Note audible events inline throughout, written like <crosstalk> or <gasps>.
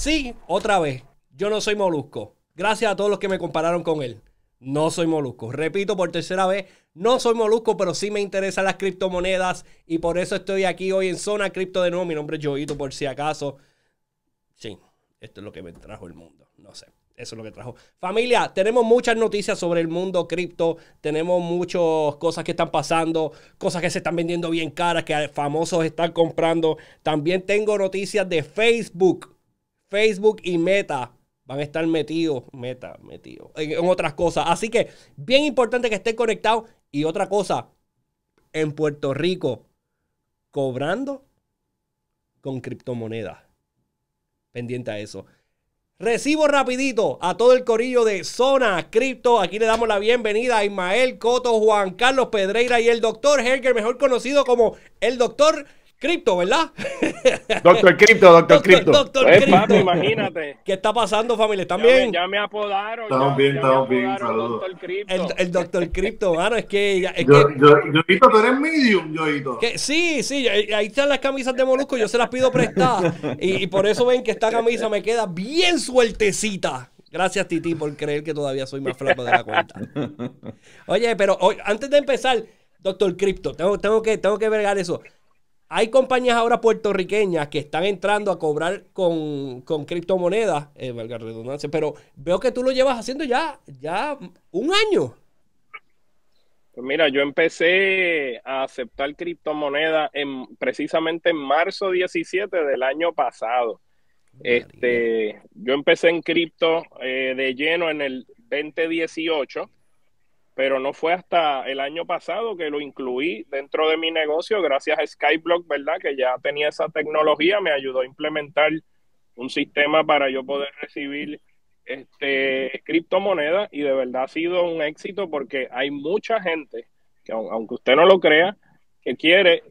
Sí, otra vez. Yo no soy molusco. Gracias a todos los que me compararon con él. No soy molusco. Repito por tercera vez, no soy molusco, pero sí me interesan las criptomonedas y por eso estoy aquí hoy en Zona Cripto de nuevo. Mi nombre es Joito, por si acaso. Sí, esto es lo que me trajo el mundo. No sé. Eso es lo que trajo. Familia, tenemos muchas noticias sobre el mundo cripto. Tenemos muchas cosas que están pasando, cosas que se están vendiendo bien caras, que famosos están comprando. También tengo noticias de Facebook. Facebook y Meta van a estar metidos, Meta, metidos, en, otras cosas. Así que bien importante que estén conectados. Y otra cosa, en Puerto Rico, cobrando con criptomonedas. Pendiente a eso. Recibo rapidito a todo el corillo de Zona Cripto. Aquí le damos la bienvenida a Ismael Coto, Juan Carlos Pedreira y el doctor Herger, mejor conocido como el doctor Cripto, ¿verdad? <laughs> Doctor Cripto, Doctor Cripto. Doctor Cripto. imagínate. ¿Qué está pasando, familia? ¿Están bien? Ya me apodaron. Estamos bien, estamos bien. Saludos. El, el, Doctor Cripto, <laughs> mano, es que... Es yo, que yo, yo, tú eres medium, Yoito. Que, sí, sí, ahí están las camisas de Molusco, yo se las pido prestadas. y, y por eso ven que esta camisa me queda bien sueltecita. Gracias, Titi, por creer que todavía soy más flaco de la cuenta. <laughs> Oye, pero hoy, antes de empezar, Doctor Cripto, tengo, tengo, que, tengo que vergar eso. Hay compañías ahora puertorriqueñas que están entrando a cobrar con, criptomonedas, eh, valga redundancia, pero veo que tú lo llevas haciendo ya, ya un año. Pues mira, yo empecé a aceptar criptomonedas en, precisamente en marzo 17 del año pasado. Este, yo empecé en cripto eh, de lleno en el 2018 pero no fue hasta el año pasado que lo incluí dentro de mi negocio gracias a Skyblock, ¿verdad? Que ya tenía esa tecnología, me ayudó a implementar un sistema para yo poder recibir este criptomonedas y de verdad ha sido un éxito porque hay mucha gente que aunque usted no lo crea, que quiere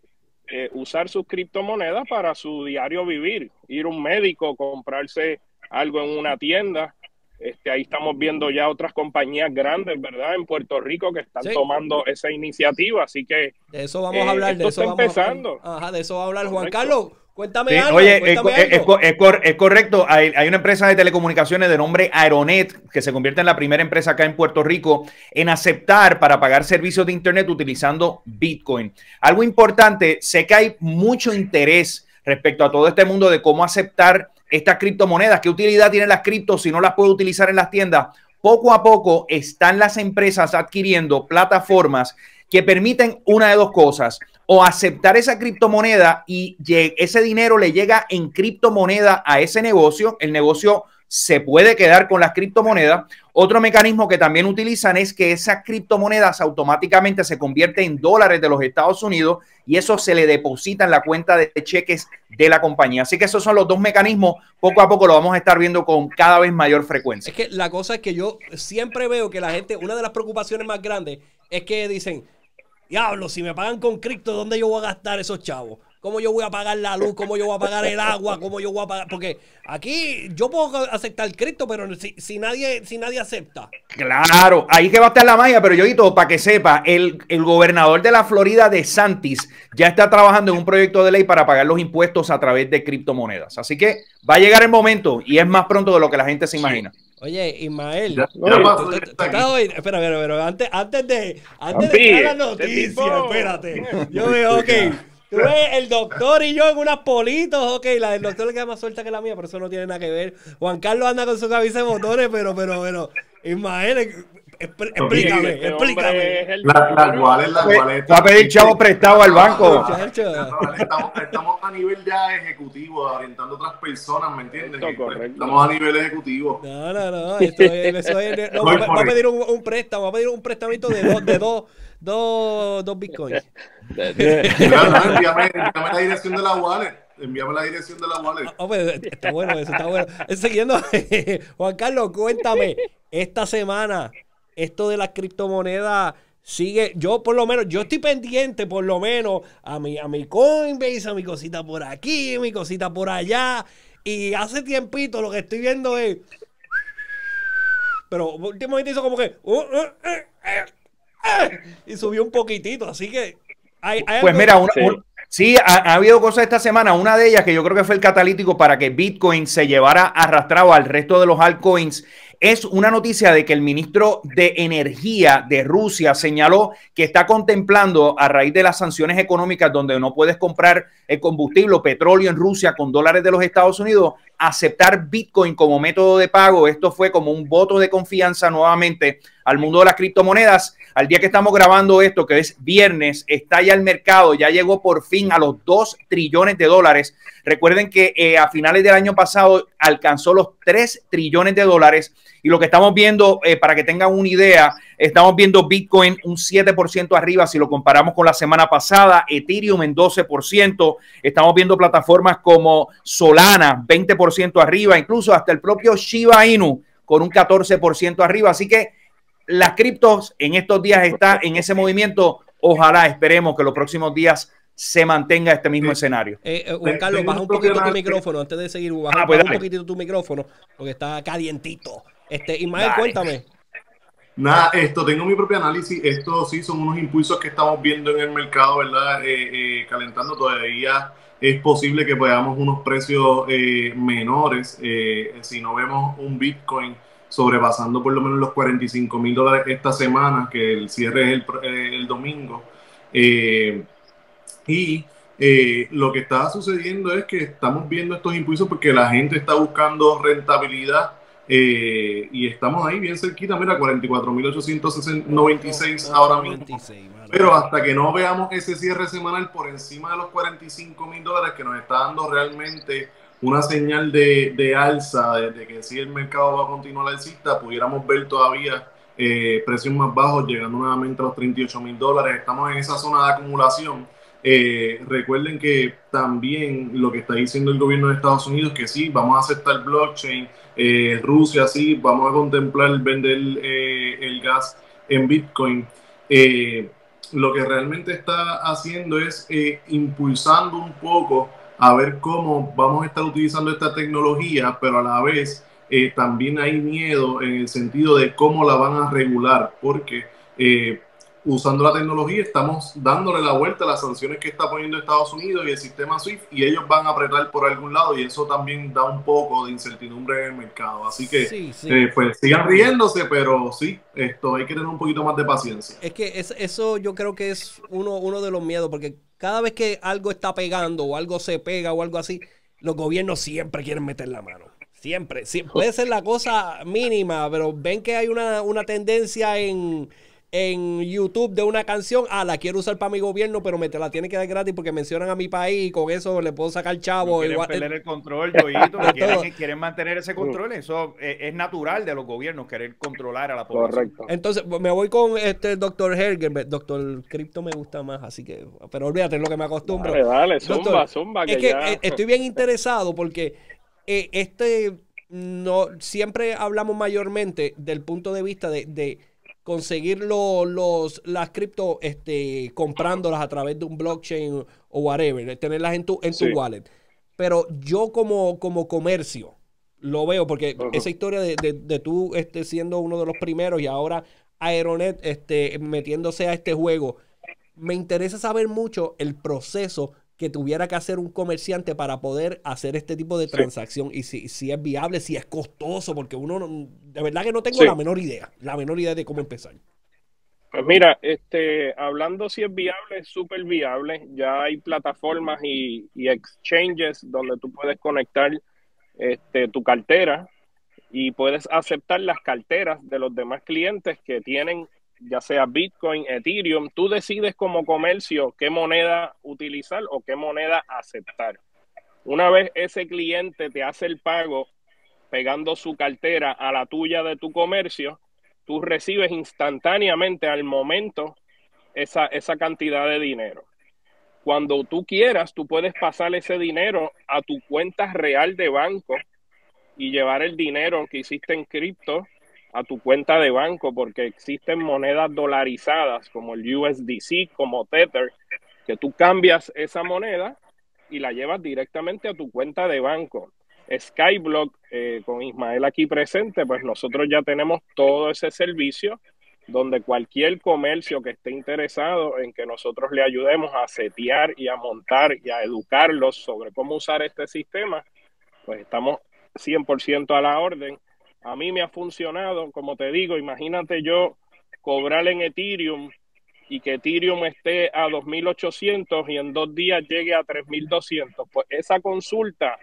eh, usar sus criptomonedas para su diario vivir, ir a un médico, comprarse algo en una tienda, este, ahí estamos viendo ya otras compañías grandes, ¿verdad? En Puerto Rico que están tomando esa iniciativa, así que... De eso vamos a hablar, de eso está empezando. Ajá, de eso va a hablar Juan Carlos. Cuéntame algo. Oye, es, correcto. Hay, hay, una empresa de telecomunicaciones de nombre Aeronet que se convierte en la primera empresa acá en Puerto Rico en aceptar para pagar servicios de Internet utilizando Bitcoin. Algo importante, sé que hay mucho interés respecto a todo este mundo de cómo aceptar estas criptomonedas, qué utilidad tienen las criptos si no las puedo utilizar en las tiendas. Poco a poco están las empresas adquiriendo plataformas que permiten una de dos cosas, o aceptar esa criptomoneda y ese dinero le llega en criptomoneda a ese negocio, el negocio se puede quedar con las criptomonedas. Otro mecanismo que también utilizan es que esas criptomonedas automáticamente se convierten en dólares de los Estados Unidos y eso se le deposita en la cuenta de cheques de la compañía. Así que esos son los dos mecanismos. Poco a poco lo vamos a estar viendo con cada vez mayor frecuencia. Es que la cosa es que yo siempre veo que la gente, una de las preocupaciones más grandes es que dicen, diablo, si me pagan con cripto, ¿dónde yo voy a gastar esos chavos? ¿Cómo yo voy a pagar la luz? ¿Cómo yo voy a pagar el agua? ¿Cómo yo voy a pagar? Porque aquí yo puedo aceptar el cripto, pero si, nadie, si nadie acepta. Claro, ahí que va a estar la magia, pero yo digo, para que sepa, el, el gobernador de la Florida de Santis ya está trabajando en un proyecto de ley para pagar los impuestos a través de criptomonedas. Así que va a llegar el momento y es más pronto de lo que la gente se imagina. Oye, Ismael, espera, espera, espera, antes, antes de, antes de la noticia, espérate. Yo veo, ok, Tú ves el doctor y yo en unas politos, ok, la del doctor le queda más suelta que la mía, pero eso no tiene nada que ver. Juan Carlos anda con su camisa de botones, pero, pero, pero, Ismael, explícame, explícame. La, la cual es la cual es. Va a pedir chavo prestado al banco. Estamos, estamos a nivel ya ejecutivo, orientando a otras personas, ¿me entiendes? Estamos a nivel ejecutivo. No, no, no. Esto es, eso es, no, va, a pedir un, un préstamo, va a pedir un prestamito de dos, de dos dos, dos bitcoins. envíame, la dirección de la wallet. Envíame la dirección de la wallet. Oh, está bueno eso, está bueno. Siguiendo, <laughs> Juan Carlos, cuéntame, esta semana, esto de las criptomonedas sigue, yo por lo menos, yo estoy pendiente por lo menos a mi, a mi Coinbase, a mi cosita por aquí, mi cosita por allá. Y hace tiempito lo que estoy viendo es... Pero últimamente hizo como que... Uh, uh, uh, y subió un poquitito, así que... pues mira, Sí, ha, habido cosas esta semana. Una de ellas que yo creo que fue el catalítico para que Bitcoin se llevara arrastrado al resto de los altcoins es una noticia de que el ministro de Energía de Rusia señaló que está contemplando a raíz de las sanciones económicas donde no puedes comprar el combustible petróleo en Rusia con dólares de los Estados Unidos, aceptar Bitcoin como método de pago. Esto fue como un voto de confianza nuevamente al mundo de las criptomonedas. Al día que estamos grabando esto, que es viernes, está ya el mercado, ya llegó por fin a los 2 trillones de dólares. Recuerden que eh, a finales del año pasado alcanzó los 3 trillones de dólares. Y lo que estamos viendo, eh, para que tengan una idea, estamos viendo Bitcoin un 7% arriba si lo comparamos con la semana pasada, Ethereum en 12%, estamos viendo plataformas como Solana 20% arriba, incluso hasta el propio Shiba Inu con un 14% arriba. Así que las criptos en estos días está en ese movimiento. Ojalá esperemos que los próximos días se mantenga este mismo escenario. Eh, eh, Juan Carlos, baja un poquito tu micrófono antes de seguir. Baja, ah, pues un poquitito tu micrófono porque está calientito. Este, Ismael, cuéntame. Nada, esto tengo mi propio análisis. Esto sí son unos impulsos que estamos viendo en el mercado, ¿verdad? Eh, calentando todavía. Es posible que veamos unos precios menores si no vemos un Bitcoin sobrepasando por lo menos los 45 mil dólares esta semana, que el cierre es el, el domingo. Eh, y eh, lo que está sucediendo es que estamos viendo estos impulsos porque la gente está buscando rentabilidad eh, y estamos ahí bien cerquita, mira, 44.896 ahora mismo. Pero hasta que no veamos ese cierre semanal por encima de los 45 mil dólares que nos está dando realmente una señal de, de alza, de, que si el mercado va a continuar alcista, pudiéramos ver todavía eh, precios más bajos, llegando nuevamente a los 38 mil dólares. Estamos en esa zona de acumulación. Eh, recuerden que también lo que está diciendo el gobierno de Estados Unidos, que sí, vamos a aceptar blockchain, eh, Rusia sí, vamos a contemplar vender el gas en Bitcoin. lo que realmente está haciendo es impulsando un poco a ver cómo vamos a estar utilizando esta tecnología, pero a la vez eh, también hay miedo en el sentido de cómo la van a regular, porque eh, usando la tecnología estamos dándole la vuelta a las sanciones que está poniendo Estados Unidos y el sistema SWIFT y ellos van a apretar por algún lado y eso también da un poco de incertidumbre en el mercado. Así que eh, pues sigan riéndose, pero sí, esto hay que tener un poquito más de paciencia. Es que eso yo creo que es uno, uno de los miedos, porque cada vez que algo está pegando o algo se pega o algo así, los gobiernos siempre quieren meter la mano. Siempre. puede ser la cosa mínima, pero ven que hay una, una tendencia en en YouTube de una canción, ah, la quiero usar para mi gobierno, pero me te la tiene que dar gratis porque mencionan a mi país y con eso le puedo sacar chavo. quieren perder el control, <laughs> quieren, mantener ese control, eso es, natural de los gobiernos, querer controlar a la población. Correcto. Entonces, me voy con este doctor Herger, doctor Crypto me gusta más, así que, pero olvídate, es lo que me acostumbro. Dale, dale, zumba, zumba. es que eh, estoy bien interesado porque eh, este, no, siempre hablamos mayormente del punto de vista de conseguir los, las cripto este, comprándolas a través de un blockchain o whatever, tenerlas en tu, en tu wallet. Pero yo como, como comercio lo veo porque esa historia de, de, tú este, siendo uno de los primeros y ahora Aeronet este, metiéndose a este juego, me interesa saber mucho el proceso que tuviera que hacer un comerciante para poder hacer este tipo de transacción y si, si, es viable, si es costoso, porque uno de verdad que no tengo la menor idea, la menor idea de cómo empezar. Pues mira, este, hablando si es viable, es súper viable. Ya hay plataformas y, y, exchanges donde tú puedes conectar este, tu cartera y puedes aceptar las carteras de los demás clientes que tienen ya sea Bitcoin, Ethereum, tú decides como comercio qué moneda utilizar o qué moneda aceptar. Una vez ese cliente te hace el pago pegando su cartera a la tuya de tu comercio, tú recibes instantáneamente al momento esa, esa cantidad de dinero. Cuando tú quieras, tú puedes pasar ese dinero a tu cuenta real de banco y llevar el dinero que hiciste en cripto a tu cuenta de banco porque existen monedas dolarizadas como el USDC, como Tether, que tú cambias esa moneda y la llevas directamente a tu cuenta de banco. Skyblock, eh, con Ismael aquí presente, pues nosotros ya tenemos todo ese servicio donde cualquier comercio que esté interesado en que nosotros le ayudemos a setear y a montar y a educarlos sobre cómo usar este sistema, pues estamos 100% a la orden. A mí me ha funcionado, como te digo, imagínate yo cobrar en Ethereum y que Ethereum esté a 2.800 y en dos días llegue a 3.200. Pues esa consulta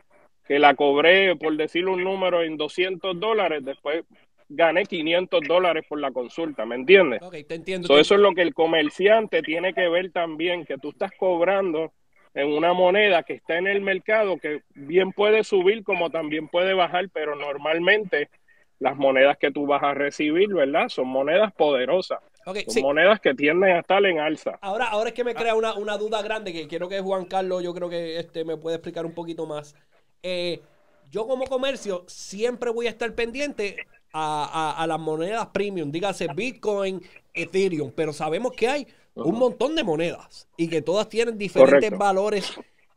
que la cobré, por decir un número, en 200 dólares, después gané 500 dólares por la consulta, ¿me entiendes? Ok, te entiendo. Eso es lo que el comerciante tiene que ver también, que tú estás cobrando en una moneda que está en el mercado, que bien puede subir como también puede bajar, pero normalmente las monedas que tú vas a recibir, ¿verdad? Son monedas poderosas. son monedas que tienden a estar en alza. Ahora, ahora es que me crea una, una, duda grande que quiero que Juan Carlos, yo creo que este me puede explicar un poquito más. Eh, yo como comercio siempre voy a estar pendiente a, las monedas premium, dígase Bitcoin, Ethereum, pero sabemos que hay un montón de monedas y que todas tienen diferentes valores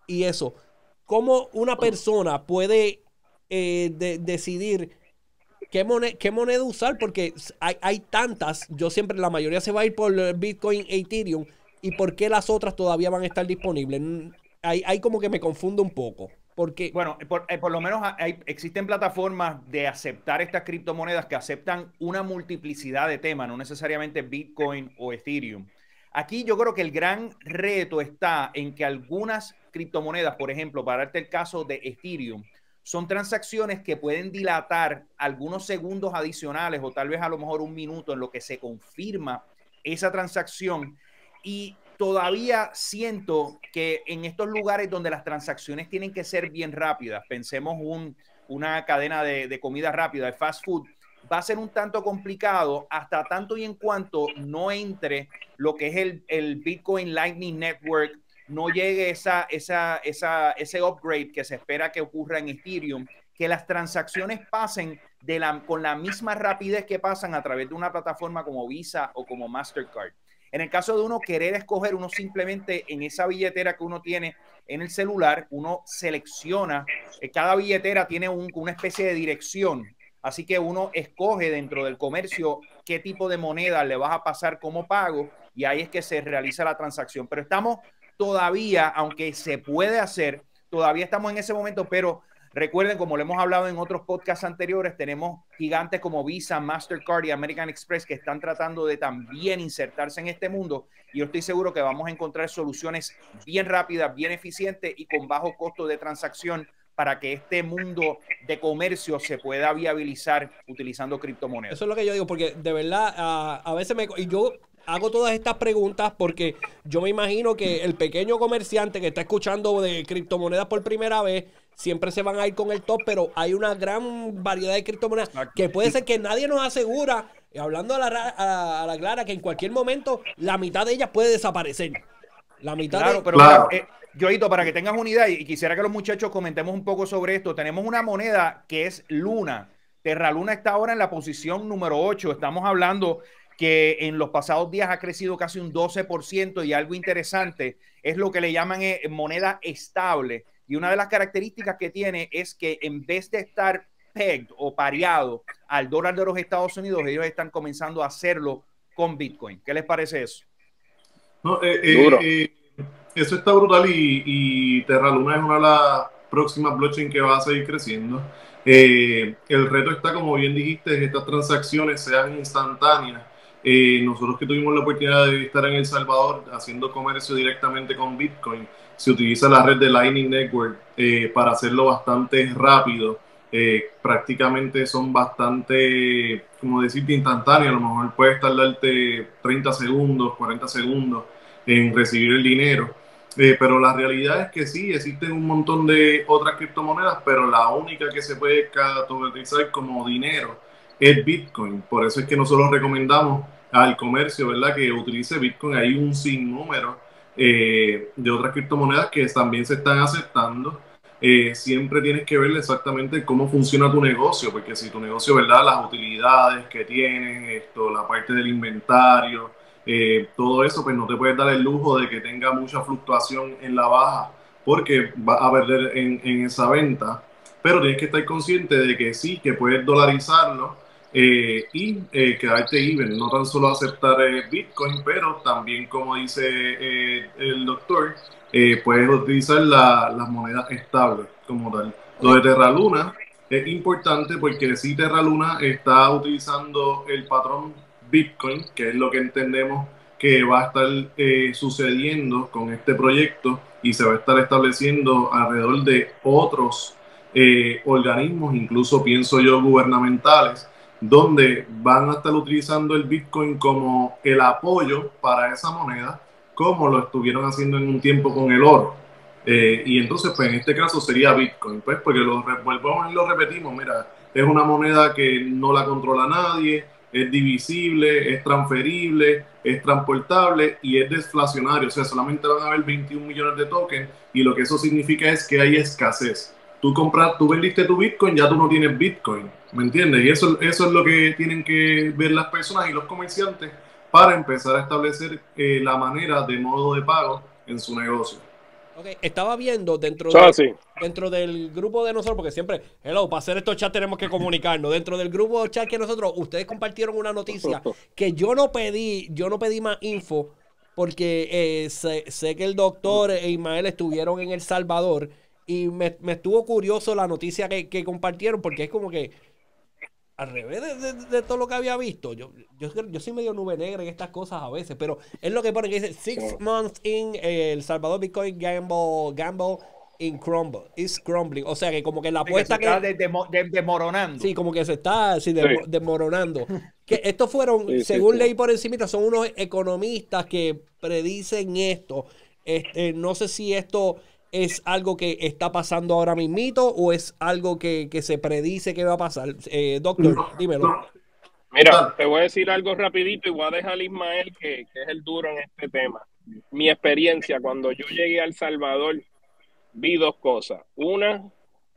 y eso. ¿Cómo una persona puede eh, decidir qué, moneda, qué moneda usar? Porque hay, hay, tantas, yo siempre, la mayoría se va a ir por Bitcoin e Ethereum, ¿y por qué las otras todavía van a estar disponibles? Hay, hay como que me confundo un poco. Porque... Bueno, por, eh, por lo menos hay, existen plataformas de aceptar estas criptomonedas que aceptan una multiplicidad de temas, no necesariamente Bitcoin o Ethereum. Aquí yo creo que el gran reto está en que algunas criptomonedas, por ejemplo, para darte el caso de Ethereum, son transacciones que pueden dilatar algunos segundos adicionales o tal vez a lo mejor un minuto en lo que se confirma esa transacción. Y todavía siento que en estos lugares donde las transacciones tienen que ser bien rápidas, pensemos un, una cadena de, comida rápida, de fast food, va a ser un tanto complicado hasta tanto y en cuanto no entre lo que es el, el Bitcoin Lightning Network, no llegue esa, esa, esa, ese upgrade que se espera que ocurra en Ethereum, que las transacciones pasen de la, con la misma rapidez que pasan a través de una plataforma como Visa o como Mastercard. En el caso de uno querer escoger, uno simplemente en esa billetera que uno tiene en el celular, uno selecciona, eh, cada billetera tiene una especie de dirección, así que uno escoge dentro del comercio qué tipo de moneda le vas a pasar como pago y ahí es que se realiza la transacción. Pero estamos todavía, aunque se puede hacer, todavía estamos en ese momento, pero Recuerden, como lo hemos hablado en otros podcasts anteriores, tenemos gigantes como Visa, Mastercard y American Express que están tratando de también insertarse en este mundo y yo estoy seguro que vamos a encontrar soluciones bien rápidas, bien eficientes y con bajo costo de transacción para que este mundo de comercio se pueda viabilizar utilizando criptomonedas. Eso es lo que yo digo, porque de verdad a, veces me... Y yo hago todas estas preguntas porque yo me imagino que el pequeño comerciante que está escuchando de criptomonedas por primera vez siempre se van a ir con el top, pero hay una gran variedad de criptomonedas que puede ser que nadie nos asegura, hablando a la, a, la clara, que en cualquier momento la mitad de ellas puede desaparecer. La mitad claro, pero claro. Eh, Joito, para que tengas una idea, y quisiera que los muchachos comentemos un poco sobre esto, tenemos una moneda que es Luna. Terra Luna está ahora en la posición número 8. Estamos hablando que en los pasados días ha crecido casi un 12% y algo interesante es lo que le llaman eh, moneda estable. Y una de las características que tiene es que en vez de estar pegged o pareado al dólar de los Estados Unidos, ellos están comenzando a hacerlo con Bitcoin. ¿Qué les parece eso? No, eh, eh, eh, eso está brutal y, y, Terra Luna es una de las próximas blockchain que va a seguir creciendo. el reto está, como bien dijiste, que estas transacciones sean instantáneas. Nosotros que tuvimos la oportunidad de estar en El Salvador haciendo comercio directamente con Bitcoin, se utiliza la red de Lightning Network eh, para hacerlo bastante rápido. Eh, prácticamente son bastante, como decirte, instantáneos. A lo mejor puedes tardarte 30 segundos, 40 segundos en recibir el dinero. Eh, pero la realidad es que sí, existen un montón de otras criptomonedas, pero la única que se puede categorizar como dinero es Bitcoin. Por eso es que nosotros recomendamos al comercio, ¿verdad? Que utilice Bitcoin. Hay un sinnúmero eh, de otras criptomonedas que también se están aceptando. Eh, siempre tienes que ver exactamente cómo funciona tu negocio, porque si tu negocio, ¿verdad? Las utilidades que tienes, esto, la parte del inventario, eh, todo eso, pues no te puedes dar el lujo de que tenga mucha fluctuación en la baja, porque va a perder en, en esa venta. Pero tienes que estar consciente de que sí, que puedes dolarizarlo eh, y eh, quedarte even, no tan solo aceptar eh, Bitcoin, pero también, como dice el doctor, puedes utilizar las monedas estables como tal. Lo de Terra Luna es importante porque si Terra Luna está utilizando el patrón Bitcoin, que es lo que entendemos que va a estar sucediendo con este proyecto y se va a estar estableciendo alrededor de otros organismos, incluso pienso yo gubernamentales, donde van a estar utilizando el Bitcoin como el apoyo para esa moneda, como lo estuvieron haciendo en un tiempo con el oro. Eh, y entonces, pues en este caso sería Bitcoin, pues porque lo volvemos y lo repetimos, mira, es una moneda que no la controla nadie, es divisible, es transferible, es transportable y es deflacionario, o sea, solamente van a haber 21 millones de tokens y lo que eso significa es que hay escasez. Tú compras, tú vendiste tu Bitcoin, ya tú no tienes Bitcoin ¿Me entiendes? Y eso, eso es lo que tienen que ver las personas y los comerciantes para empezar a establecer eh, la manera de modo de pago en su negocio. Okay. Estaba viendo dentro, dentro del grupo de nosotros, porque siempre, hello, para hacer estos chats tenemos que comunicarnos. Dentro del grupo chat que nosotros, ustedes compartieron una noticia <laughs> que yo no pedí, yo no pedí más info, porque eh, sé, que el doctor e Ismael estuvieron en El Salvador y me, estuvo curioso la noticia que, que compartieron, porque es como que al revés de, todo lo que había visto. Yo, yo, yo soy medio nube negra en estas cosas a veces, pero es lo que pone que dice Six months in eh, El Salvador Bitcoin Gamble, Gamble in Crumble, is crumbling. O sea que como que la apuesta que. Se está desmoronando. Sí, como que se está así desmoronando. que estos fueron, según leí por encima, son unos economistas que predicen esto. Este, no sé si esto es algo que está pasando ahora mismito o es algo que, se predice que va a pasar? Eh, doctor, dímelo. Mira, te voy a decir algo rapidito y voy a dejar a Ismael, que, que, es el duro en este tema. Mi experiencia, cuando yo llegué a El Salvador, vi dos cosas. Una,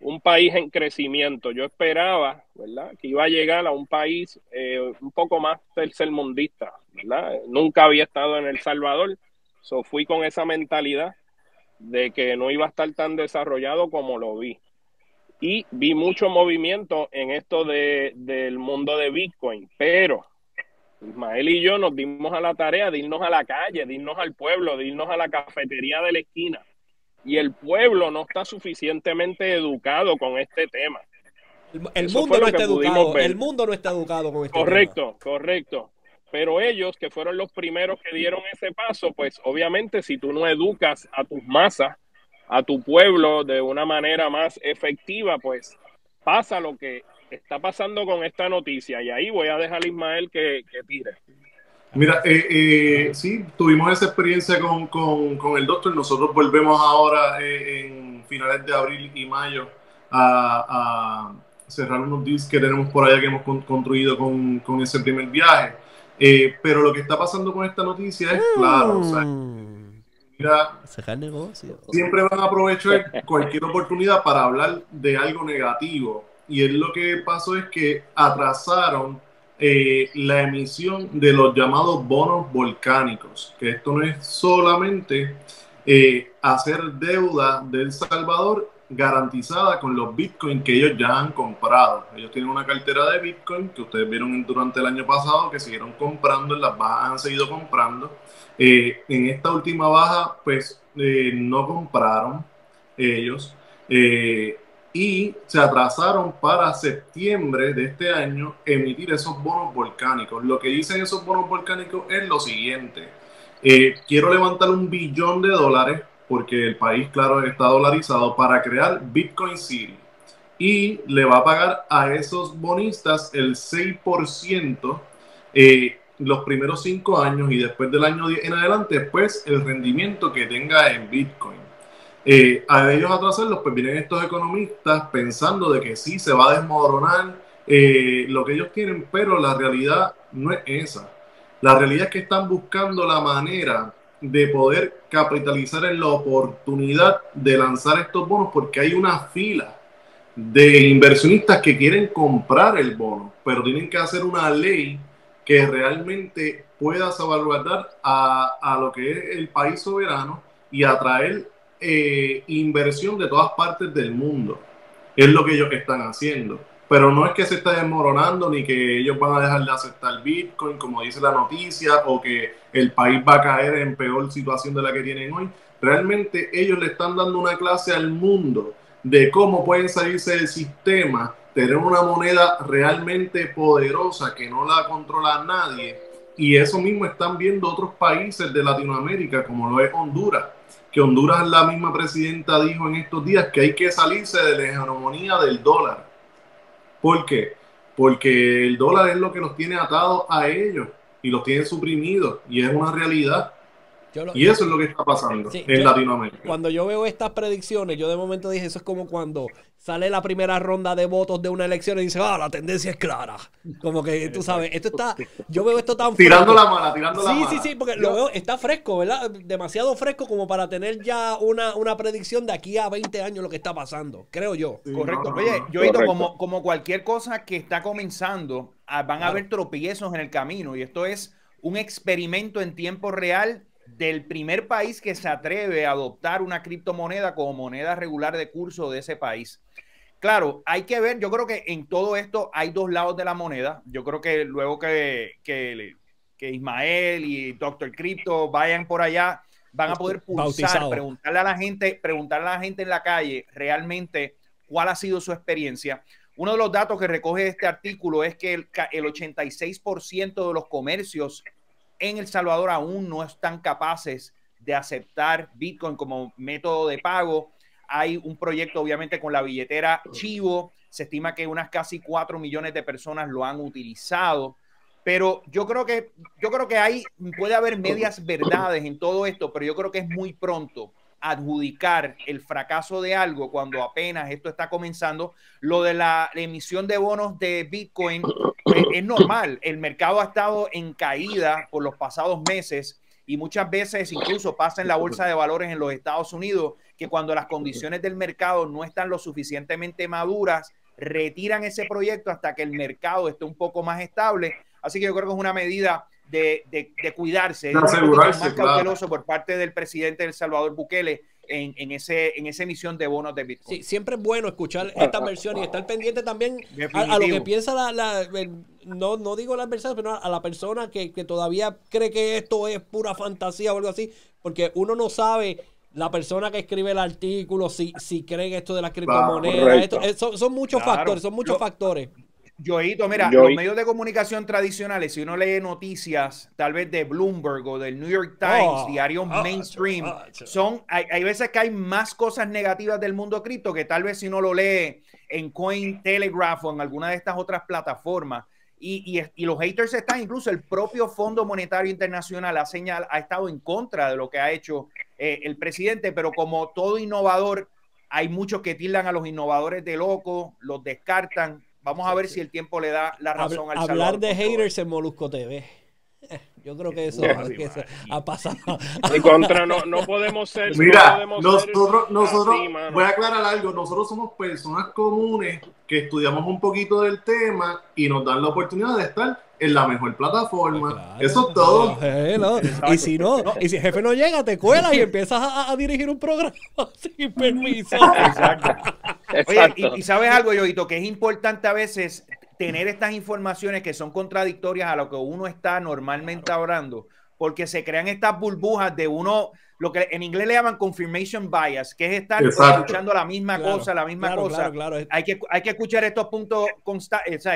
un país en crecimiento. Yo esperaba, ¿verdad?, que iba a llegar a un país eh, un poco más tercermundista, ¿verdad? Nunca había estado en El Salvador, so fui con esa mentalidad de que no iba a estar tan desarrollado como lo vi. Y vi mucho movimiento en esto de, del mundo de Bitcoin, pero Ismael y yo nos dimos a la tarea de irnos a la calle, de irnos al pueblo, de irnos a la cafetería de la esquina. Y el pueblo no está suficientemente educado con este tema. El, mundo no está educado. El mundo no está educado con este correcto, tema. Correcto, correcto. Pero ellos, que fueron los primeros que dieron ese paso, pues obviamente si tú no educas a tus masas, a tu pueblo de una manera más efectiva, pues pasa lo que está pasando con esta noticia. Y ahí voy a dejar a Ismael que, tire. Mira, eh, eh, sí, tuvimos esa experiencia con, el doctor. Nosotros volvemos ahora eh, en finales de abril y mayo a, cerrar unos deals que tenemos por allá que hemos construido con, con ese primer viaje. Eh, pero lo que está pasando con esta noticia es claro. O sea, mm. mira, siempre van a aprovechar cualquier oportunidad para hablar de algo negativo. Y es lo que pasó es que atrasaron eh, la emisión de los llamados bonos volcánicos. Que esto no es solamente eh, hacer deuda del Salvador garantizada con los bitcoins que ellos ya han comprado. Ellos tienen una cartera de bitcoin que ustedes vieron durante el año pasado que siguieron comprando, en las bajas han seguido comprando. Eh, en esta última baja, pues eh, no compraron ellos eh, y se atrasaron para septiembre de este año emitir esos bonos volcánicos. Lo que dicen esos bonos volcánicos es lo siguiente. quiero levantar un billón de dólares porque el país, claro, está dolarizado para crear Bitcoin City. Y le va a pagar a esos bonistas el 6% eh, los primeros cinco años y después del año 10 en adelante, pues el rendimiento que tenga en Bitcoin. Eh, a ellos atrasarlos, pues vienen estos economistas pensando de que sí se va a desmoronar eh, lo que ellos tienen, pero la realidad no es esa. La realidad es que están buscando la manera de poder capitalizar en la oportunidad de lanzar estos bonos porque hay una fila de inversionistas que quieren comprar el bono, pero tienen que hacer una ley que realmente pueda salvaguardar a, a lo que es el país soberano y atraer eh, inversión de todas partes del mundo. Es lo que ellos están haciendo. Pero no es que se esté desmoronando ni que ellos van a dejar de aceptar Bitcoin, como dice la noticia, o que el país va a caer en peor situación de la que tienen hoy. Realmente ellos le están dando una clase al mundo de cómo pueden salirse del sistema, tener una moneda realmente poderosa que no la controla nadie. Y eso mismo están viendo otros países de Latinoamérica, como lo es Honduras, que Honduras, la misma presidenta dijo en estos días que hay que salirse de la hegemonía del dólar ¿Por qué? Porque el dólar es lo que los tiene atados a ellos y los tiene suprimidos y es una realidad y eso es lo que está pasando en Latinoamérica. Cuando yo veo estas predicciones, yo de momento dije, eso es como cuando sale la primera ronda de votos de una elección y dice, ah, la tendencia es clara. Como que tú sabes, esto está, yo veo esto tan Tirando la mala, tirando la mala. Sí, sí, sí, porque lo veo, está fresco, ¿verdad? Demasiado fresco como para tener ya una, una predicción de aquí a 20 años lo que está pasando, creo yo. Correcto. Oye, yo he como, como cualquier cosa que está comenzando, ah, van a haber tropiezos en el camino y esto es un experimento en tiempo real del primer país que se atreve a adoptar una criptomoneda como moneda regular de curso de ese país. Claro, hay que ver, yo creo que en todo esto hay dos lados de la moneda. Yo creo que luego que, que, Ismael y Doctor Crypto vayan por allá, van a poder pulsar, preguntarle a la gente, preguntarle a la gente en la calle realmente cuál ha sido su experiencia. Uno de los datos que recoge este artículo es que el, el 86% de los comercios en El Salvador aún no están capaces de aceptar Bitcoin como método de pago. Hay un proyecto, obviamente, con la billetera Chivo. Se estima que unas casi 4 millones de personas lo han utilizado. Pero yo creo que, yo creo que hay, puede haber medias verdades en todo esto, pero yo creo que es muy pronto adjudicar el fracaso de algo cuando apenas esto está comenzando. Lo de la emisión de bonos de Bitcoin es, normal. El mercado ha estado en caída por los pasados meses y muchas veces incluso pasa en la bolsa de valores en los Estados Unidos que cuando las condiciones del mercado no están lo suficientemente maduras, retiran ese proyecto hasta que el mercado esté un poco más estable. Así que yo creo que es una medida de, de, cuidarse, de más cauteloso por parte del presidente del Salvador Bukele en, en, ese, en esa emisión de bonos de Bitcoin. Sí, siempre es bueno escuchar esta versión y estar pendiente también a, lo que piensa la, la no, no digo la adversario, pero a la persona que, que, todavía cree que esto es pura fantasía o algo así, porque uno no sabe la persona que escribe el artículo si, si cree esto de las criptomonedas. Esto, son, muchos factores, son muchos factores. Yoito, mira, los medios de comunicación tradicionales, si uno lee noticias, tal vez de Bloomberg o del New York Times, oh, diario oh, mainstream, oh, son, hay, veces que hay más cosas negativas del mundo cripto que tal vez si uno lo lee en Coin Telegraph o en alguna de estas otras plataformas. Y, y, los haters están, incluso el propio Fondo Monetario Internacional ha, señal, ha estado en contra de lo que ha hecho eh, el presidente, pero como todo innovador, hay muchos que tildan a los innovadores de loco, los descartan, Vamos a ver si el tiempo le da la razón al Hablar de haters en Molusco TV. <laughs> Yo creo que eso, ha pasado. Y contra no, no podemos ser. Mira, nosotros, nosotros voy a aclarar algo. Nosotros somos personas comunes que estudiamos un poquito del tema y nos dan la oportunidad de estar en la mejor plataforma. Eso es todo. <laughs> Y si no, y si el jefe no llega, te cuelas y empiezas a, dirigir un programa <laughs> sin permiso. Exacto. Oye, y, sabes algo, Yoito, que es importante a veces tener estas informaciones que son contradictorias a lo que uno está normalmente hablando, porque se crean estas burbujas de uno, lo que en inglés le llaman confirmation bias, que es estar escuchando la misma cosa, la misma cosa. Hay, que, hay que escuchar estos puntos constantes,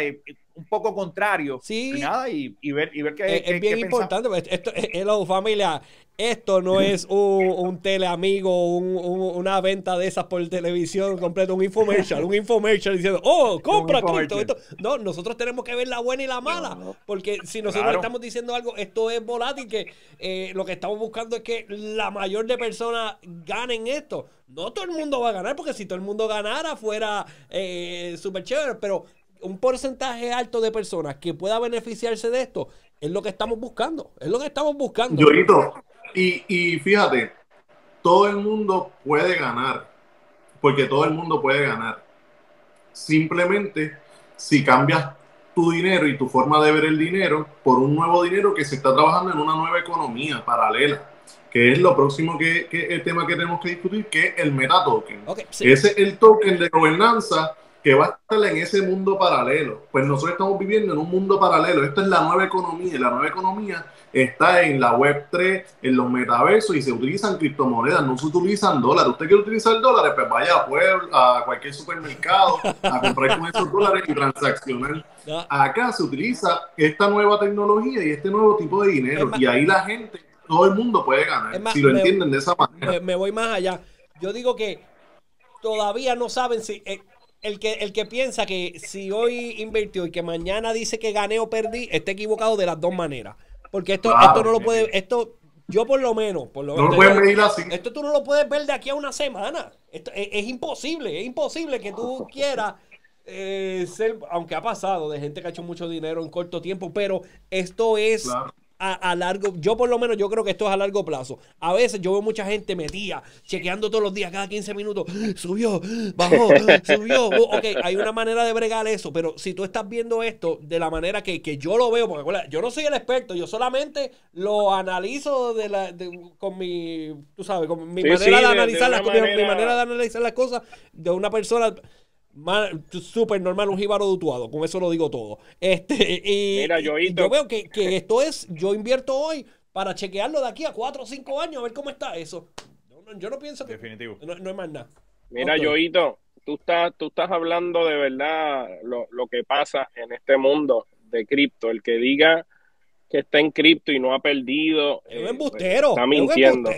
un poco contrarios. Sí. Y nada, y, ver, y ver qué. Es, bien importante. Pues, esto, hello, familia. Esto no <laughs> es un, un teleamigo, un, una venta de esas por televisión completo, un infomercial, un infomercial diciendo, oh, compra cripto. No, nosotros tenemos que ver la buena y la mala, porque si nosotros estamos diciendo algo, esto es volátil, que eh, lo que estamos buscando es que la mayor de personas ganen esto. No todo el mundo va a ganar, porque si todo el mundo ganara fuera eh, súper chévere, pero un porcentaje alto de personas que pueda beneficiarse de esto es lo que estamos buscando. Es lo que estamos buscando. y, y fíjate, todo el mundo puede ganar, porque todo el mundo puede ganar. Simplemente si cambias tu dinero y tu forma de ver el dinero por un nuevo dinero que se está trabajando en una nueva economía paralela, que es lo próximo que, que el tema que tenemos que discutir, que es el metatoken. Ese es el token de gobernanza que va a estar en ese mundo paralelo. Pues nosotros estamos viviendo en un mundo paralelo. Esto es la nueva economía y la nueva economía está en la web 3, en los metaversos y se utilizan criptomonedas, no se utilizan dólares. Usted quiere utilizar dólares, pues vaya a, Puebla, a cualquier supermercado a comprar con esos dólares y transaccionar. Acá se utiliza esta nueva tecnología y este nuevo tipo de dinero y ahí la gente, todo el mundo puede ganar, si lo entienden de esa manera. Me, voy más allá. Yo digo que todavía no saben si... Eh, el que, el que piensa que si hoy invirtió y que mañana dice que gané o perdí, está equivocado de las dos maneras. Porque esto, esto no lo puede, esto, yo por lo menos, por lo no lo puedes medir así. Esto tú no lo puedes ver de aquí a una semana. Esto, es, imposible, es imposible que tú quieras eh, ser, aunque ha pasado de gente que ha hecho mucho dinero en corto tiempo, pero esto es a, largo, yo por lo menos yo creo que esto es a largo plazo. A veces yo veo mucha gente metida, chequeando todos los días, cada 15 minutos, <gasps> subió, bajó, <laughs> <gasps> subió. Ok, hay una manera de bregar eso, pero si tú estás viendo esto de la manera que, yo lo veo, porque yo no soy el experto, yo solamente lo analizo de la, con mi, tú sabes, con mi manera de, analizar las, mi manera de analizar las cosas de una persona súper normal, un jíbaro dutuado, con eso lo digo todo. Este, y, yo veo que, esto es, yo invierto hoy para chequearlo de aquí a 4 o 5 años, a ver cómo está eso. yo no pienso que Definitivo. No, no es más nada. Mira, Yoito, tú estás, tú estás hablando de verdad lo, lo que pasa en este mundo de cripto. El que diga que está en cripto y no ha perdido. Es un eh, embustero. está mintiendo.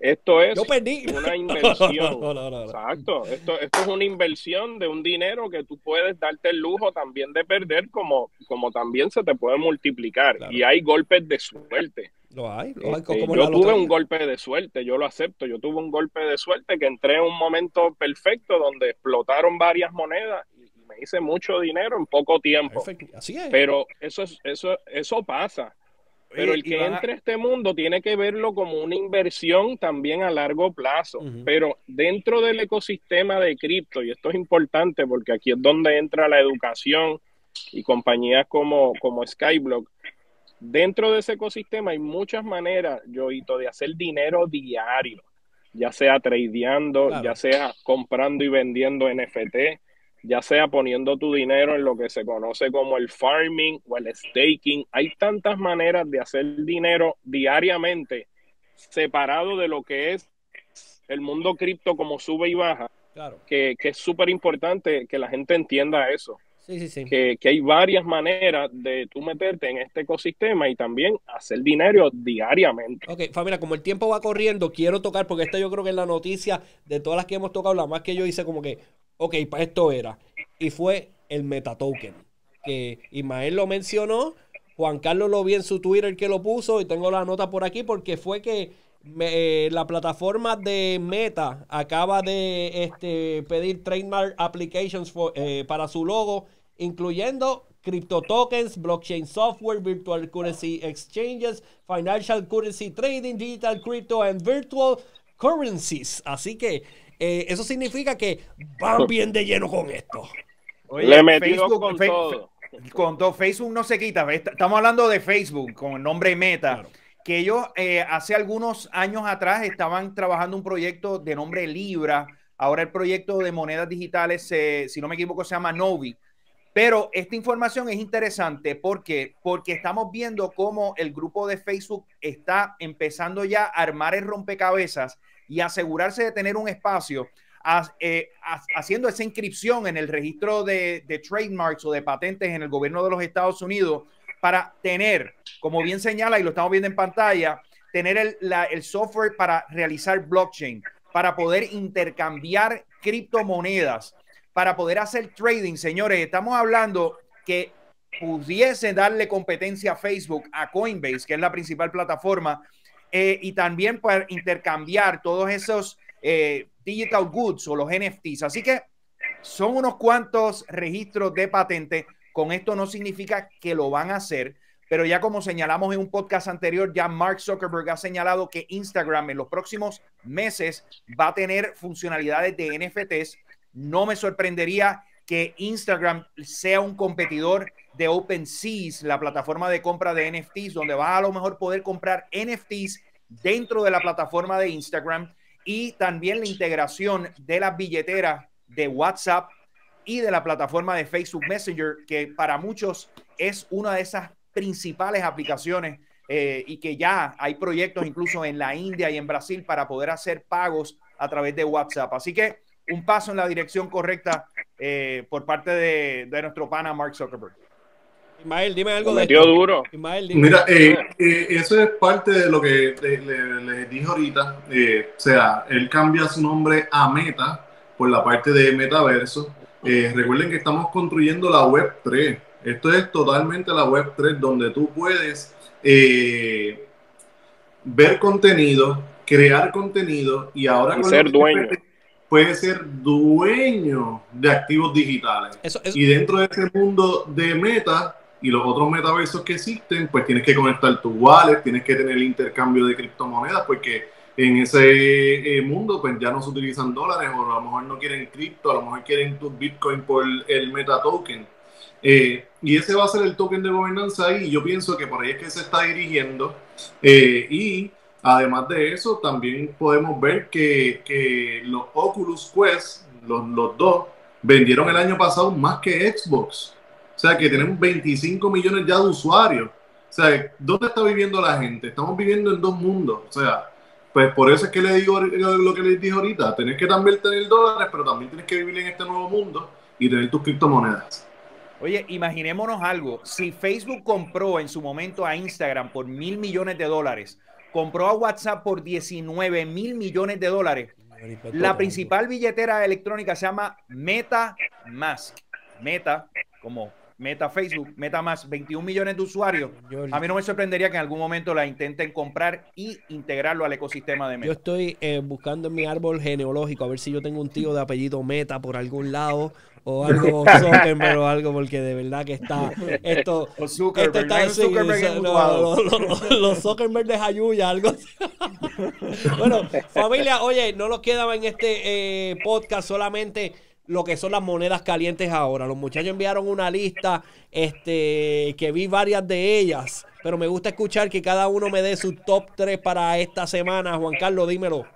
Esto es una <laughs> inversión. Exacto. Esto, esto es una inversión de un dinero que tú puedes darte el lujo también de perder, como, como también se te puede multiplicar. Y hay golpes de suerte. Lo hay. Este, yo tuve un golpe de suerte, yo lo acepto. Yo tuve un golpe de suerte que entré en un momento perfecto donde explotaron varias monedas y me hice mucho dinero en poco tiempo. Así es. Pero eso, es, eso, eso pasa. Pero el que entre a este mundo tiene que verlo como una inversión también a largo plazo. Pero dentro del ecosistema de cripto, y esto es importante porque aquí es donde entra la educación y compañías como, como Skyblock, dentro de ese ecosistema hay muchas maneras, Joito, de hacer dinero diario, ya sea tradeando, ya sea comprando y vendiendo NFT, ya sea poniendo tu dinero en lo que se conoce como el farming o el staking. Hay tantas maneras de hacer dinero diariamente separado de lo que es el mundo cripto como sube y baja, claro. que, es súper importante que la gente entienda eso. Sí, sí, sí. Que, que, hay varias maneras de tú meterte en este ecosistema y también hacer dinero diariamente. Ok, familia, como el tiempo va corriendo, quiero tocar, porque esta yo creo que es la noticia de todas las que hemos tocado, la más que yo hice como que, ok, esto era. Y fue el metatoken. Que Ismael lo mencionó, Juan Carlos lo vi en su Twitter que lo puso y tengo la nota por aquí porque fue que eh, la plataforma de Meta acaba de este, pedir trademark applications eh, para su logo, incluyendo crypto tokens, blockchain software, virtual currency exchanges, financial currency trading, digital crypto and virtual currencies. Así que eh, eso significa que van <laughs> bien de lleno con esto. Le Facebook, con todo. Con todo. Facebook no se quita. Estamos hablando de Facebook con el nombre Meta. Que ellos eh, hace algunos años atrás estaban trabajando un proyecto de nombre Libra. Ahora el proyecto de monedas digitales, si no me equivoco, se llama Novi. Pero esta información es interesante porque, porque estamos viendo cómo el grupo de Facebook está empezando ya a armar el rompecabezas y asegurarse de tener un espacio eh, haciendo esa inscripción en el registro de, trademarks o de patentes en el gobierno de los Estados Unidos para tener, como bien señala y lo estamos viendo en pantalla, tener el, el software para realizar blockchain, para poder intercambiar criptomonedas, para poder hacer trading. Señores, estamos hablando que pudiese darle competencia a Facebook, a Coinbase, que es la principal plataforma eh, y también para intercambiar todos esos eh, digital goods o los NFTs. Así que son unos cuantos registros de patente. Con esto no significa que lo van a hacer, pero ya como señalamos en un podcast anterior, ya Mark Zuckerberg ha señalado que Instagram en los próximos meses va a tener funcionalidades de NFTs. No me sorprendería que Instagram sea un competidor de OpenSea, la plataforma de compra de NFTs, donde va a lo mejor poder comprar NFTs dentro de la plataforma de Instagram y también la integración de las billeteras de WhatsApp y de la plataforma de Facebook Messenger, que para muchos es una de esas principales aplicaciones eh, y que ya hay proyectos incluso en la India y en Brasil para poder hacer pagos a través de WhatsApp. Así que un paso en la dirección correcta eh, por parte de, de, nuestro pana Mark Zuckerberg. Ismael, dime algo de esto. duro. Mira, eh, eso es parte de lo que les le, dije ahorita. o sea, él cambia su nombre a Meta por la parte de metaverso. recuerden que estamos construyendo la Web 3. Esto es totalmente la Web 3 donde tú puedes eh, ver contenido, crear contenido y ahora ser dueño. Puede ser dueño de activos digitales. Y dentro de ese mundo de meta y los otros metaversos que existen, pues tienes que conectar tu wallet, tienes que tener el intercambio de criptomonedas, porque en ese eh, mundo pues ya no se utilizan dólares o a lo mejor no quieren cripto, a lo mejor quieren tu Bitcoin por el meta token. Eh, y ese va a ser el token de gobernanza ahí. Y yo pienso que por ahí es que se está dirigiendo. Eh, y además de eso, también podemos ver que, que los Oculus Quest, los, los, dos, vendieron el año pasado más que Xbox. O sea que tenemos 25 millones ya de usuarios. O sea, ¿dónde está viviendo la gente? Estamos viviendo en dos mundos. O sea, pues por eso es que le digo lo que les dije ahorita. Tenés que también tener dólares, pero también tienes que vivir en este nuevo mundo y tener tus criptomonedas. Oye, imaginémonos algo. Si Facebook compró en su momento a Instagram por mil millones de dólares, compró a WhatsApp por 19 mil millones de dólares, la principal billetera electrónica se llama MetaMask. Meta, como Meta Facebook, Meta más 21 millones de usuarios. A mí no me sorprendería que en algún momento la intenten comprar y integrarlo al ecosistema de Meta. Yo estoy eh, buscando en mi árbol genealógico a ver si yo tengo un tío de apellido Meta por algún lado o algo <laughs> Zuckerberg o algo porque de verdad que está esto, o Zuckerberg, esto los, Zuckerberg de Jayuya algo así. <laughs> bueno familia oye no nos quedaba en este eh, podcast solamente lo que son las monedas calientes ahora. Los muchachos enviaron una lista este, que vi varias de ellas, pero me gusta escuchar que cada uno me dé su top 3 para esta semana. Juan Carlos, dímelo.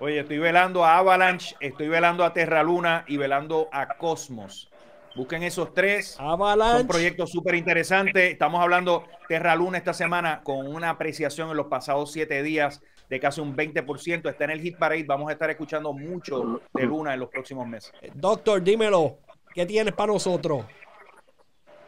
Oye, estoy velando a Avalanche, estoy velando a Terra Luna y velando a Cosmos. Busquen esos tres. Avalanche. Son proyectos súper interesantes. Estamos hablando Terra Luna esta semana con una apreciación en los pasados siete días de casi un 20%. Está en el Hit Parade. Vamos a estar escuchando mucho de Luna en los próximos meses. Doctor, dímelo. ¿Qué tienes para nosotros?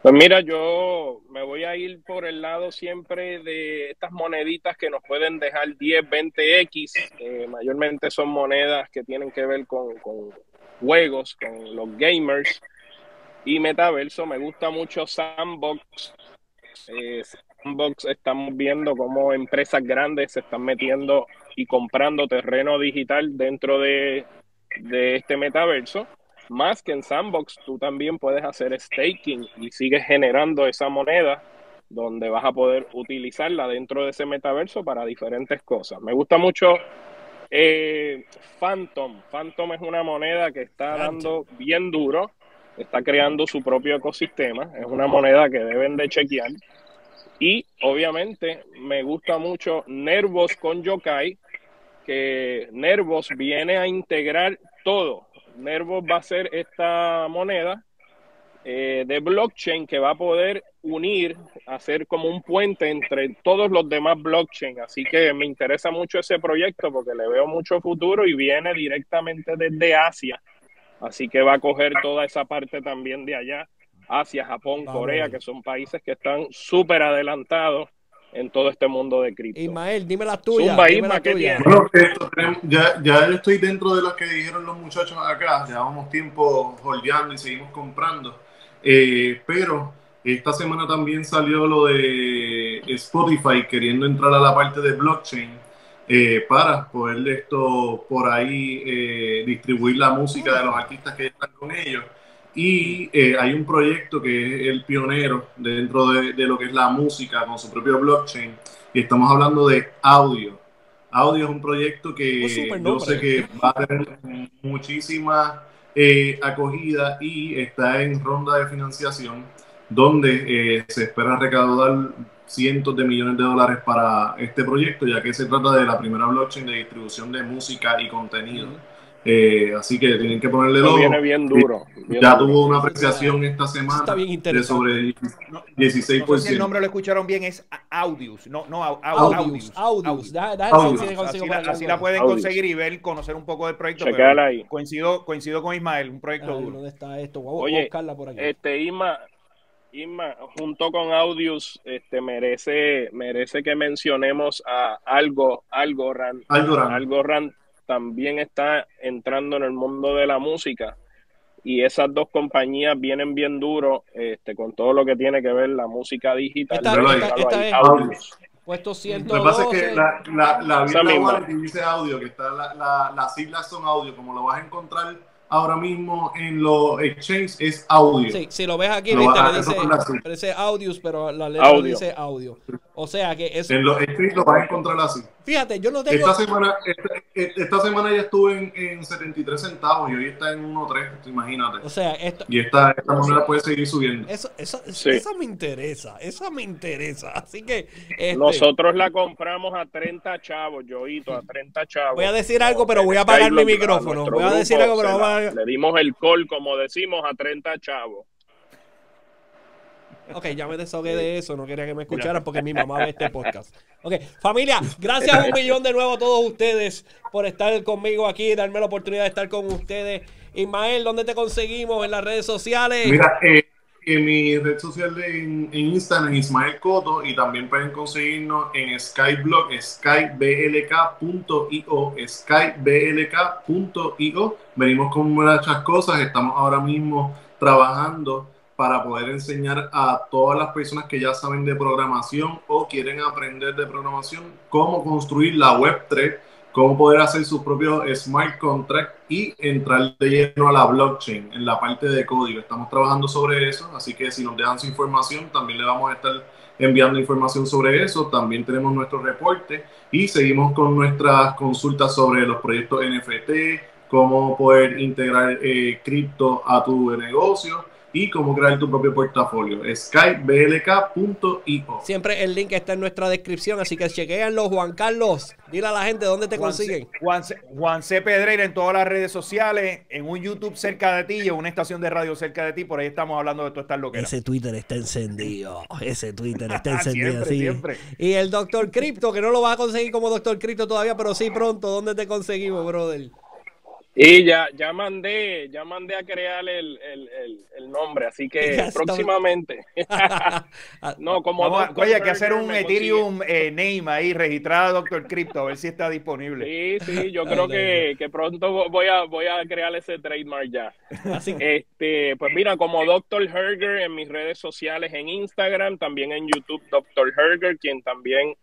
Pues mira, yo me voy a ir por el lado siempre de estas moneditas que nos pueden dejar 10, 20x. mayormente son monedas que tienen que ver con, con juegos, con los gamers y metaverso. Me gusta mucho Sandbox. Eh, Sandbox estamos viendo cómo empresas grandes se están metiendo y comprando terreno digital dentro de, de este metaverso. Más que en Sandbox, tú también puedes hacer staking y sigues generando esa moneda donde vas a poder utilizarla dentro de ese metaverso para diferentes cosas. Me gusta mucho eh, Phantom. Phantom es una moneda que está dando bien duro está creando su propio ecosistema, es una moneda que deben de chequear. Y obviamente me gusta mucho Nervos con Yokai, que Nervos viene a integrar todo. Nervos va a ser esta moneda eh, de blockchain que va a poder unir, hacer como un puente entre todos los demás blockchain. Así que me interesa mucho ese proyecto porque le veo mucho futuro y viene directamente desde Asia Así que va a coger toda esa parte también de allá, Asia, Japón, Corea, que son países que están súper adelantados en todo este mundo de cripto. Ismael, dime la tuya. Bueno, ya, ya yo estoy dentro de lo que dijeron los muchachos acá. Llevamos tiempo holdeando y seguimos comprando. Eh, pero esta semana también salió lo de Spotify queriendo entrar a la parte de blockchain. Eh, para poder esto por ahí eh, distribuir la música de los artistas que están con ellos. Y eh, hay un proyecto que es el pionero dentro de, lo que es la música con su propio blockchain. Y estamos hablando de audio. Audio es un proyecto que yo sé que va a tener muchísima acogida y está en ronda de financiación donde se espera recaudar cientos de millones de dólares para este proyecto, ya que se trata de la primera blockchain de distribución de música y contenido. Eh, así que tienen que ponerle Lo ojo. viene bien duro. bien Ya duro. tuvo una apreciación esta semana Está bien de sobre No, 16%. No sé si el nombre lo escucharon bien, es Audius, no, no, Au- Au- Audios, Audius. consigo Así, la, así pueden conseguir y ver, conocer un poco del proyecto. pero ahí. Coincido, coincido con Ismael, un proyecto Ay, duro. ¿Dónde está esto? Voy a- voy a Oye, buscarla por aquí. Este Isma, Isma, junto con Audius, este merece, merece que mencionemos a Algo, Algorand. Algorand. Algorand también está entrando en el mundo de la música y esas dos compañías vienen bien duro este, con todo lo que tiene que ver la música digital. Esta- esta- ahí, esta es- Audius. Puesto Lo que 112. pasa es que la, la, la Virtual misma. Que dice audio, que está la, la- las siglas son audio, como lo vas a encontrar ahora mismo en los exchanges, es audio. Sí, si lo ves aquí, Lo dice, la parece audios, pero la letra Audio. dice audio. O sea que eso. En los exchanges lo vas a encontrar así. Fíjate, yo no tengo. Esta semana, esta, esta semana ya estuve en, en 73 centavos y hoy está en 1.3, imagínate. O sea, esto. Y esta, esta moneda puede seguir subiendo. Eso, eso, Sí. eso me interesa, eso me interesa. Así que este, Nosotros la compramos a 30 chavos, Joito, a 30 chavos. voy a decir algo, pero voy a apagar mi micrófono. Voy a decir grupo, algo, pero la- a... Le dimos el call, como decimos, a 30 chavos. Ok, ya me desahogué de eso, no quería que me escucharan porque mi mamá ve este podcast. Ok, familia, gracias un <laughs> millón de nuevo a todos ustedes por estar conmigo aquí, darme la oportunidad de estar con ustedes. Ismael, ¿dónde te conseguimos? En las redes sociales. Mira, eh, en mi red social de, en, en Instagram, Ismael Coto, y también pueden conseguirnos en Skyblog, skyblk.io, skyblk.io. Venimos con muchas cosas, estamos ahora mismo trabajando para poder enseñar a todas las personas que ya saben de programación o quieren aprender de programación cómo construir la web 3, cómo poder hacer sus propios smart contracts y entrar de lleno a la blockchain en la parte de código. Estamos trabajando sobre eso, así que si nos dejan su información, también le vamos a estar enviando información sobre eso. También tenemos nuestro reporte y seguimos con nuestras consultas sobre los proyectos NFT, cómo poder integrar eh, cripto a tu negocio y cómo crear tu propio portafolio. skyblk.io. Siempre el link está en nuestra descripción, así que chequéanlo. Juan Carlos, dile a la gente dónde te Juan C- consiguen. Juan C, Juan C. Pedreira en todas las redes sociales, en un YouTube cerca de ti y en una estación de radio cerca de ti. Por ahí estamos hablando de todas estas loqueras. Ese Twitter está encendido. Ese Twitter está <laughs> encendido. siempre, sí. siempre. Y el Doctor Crypto, que no lo vas a conseguir como Doctor Crypto todavía, pero sí pronto. ¿Dónde te conseguimos, brother? Y ya, ya mandé, ya mandé a crear el, el, el, el nombre, así que <laughs> Ya próximamente. <laughs> <laughs> no, como Vamos a- Dr. oye, hay que hacer un Ethereum eh, name ahí, registrado Doctor Crypto, a ver si está disponible. Sí, sí, yo creo que, que pronto voy a, voy a crear ese trademark ya. Así Este, pues mira, como Dr. Herger en mis redes sociales, en Instagram, también en YouTube, Dr. Herger, quien también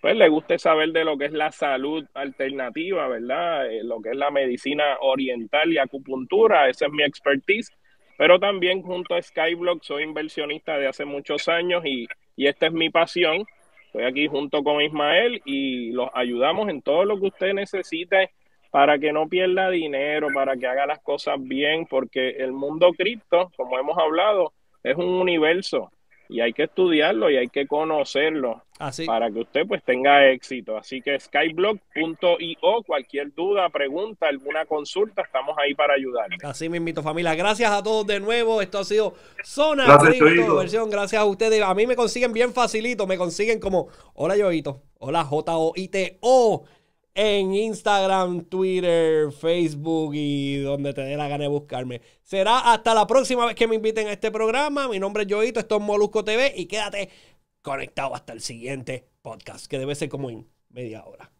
pues le guste saber de lo que es la salud alternativa, ¿verdad? Eh, lo que es la medicina oriental y acupuntura, esa es mi expertise. Pero también junto a Skyblock soy inversionista de hace muchos años y, y esta es mi pasión. Estoy aquí junto con Ismael y los ayudamos en todo lo que usted necesite para que no pierda dinero, para que haga las cosas bien, porque el mundo cripto, como hemos hablado, es un universo y hay que estudiarlo y hay que conocerlo así. para que usted pues tenga éxito. Así que skyblock.io, cualquier duda, pregunta, alguna consulta, estamos ahí para ayudar. Así me invito familia. Gracias a todos de nuevo. Esto ha sido Zona Cripto versión. Gracias a ustedes. A mí me consiguen bien facilito. Me consiguen como Hola Yoito. Hola J-O-I-T-O. En Instagram, Twitter, Facebook y donde te dé la gana de buscarme. Será hasta la próxima vez que me inviten a este programa. Mi nombre es Yoito, esto es Molusco TV y quédate conectado hasta el siguiente podcast, que debe ser como en media hora.